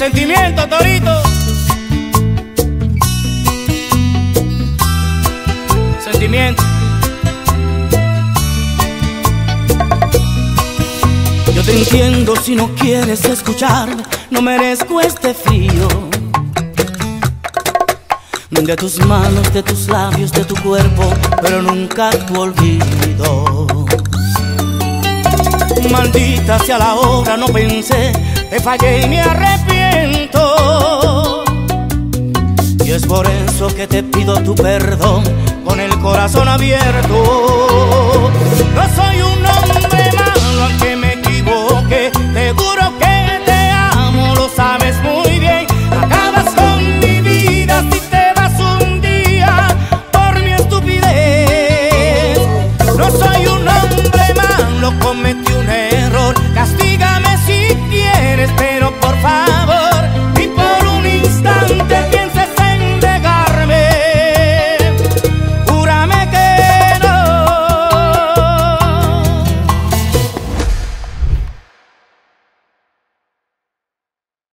Sentimiento, Torito. Sentimiento. Yo te entiendo si no quieres escucharme, no merezco este frío. De tus manos, de tus labios, de tu cuerpo, pero nunca tu olvido. Maldita sea la obra, no pensé, te fallé y me arrepiento. Y es por eso que te pido tu perdón con el corazón abierto.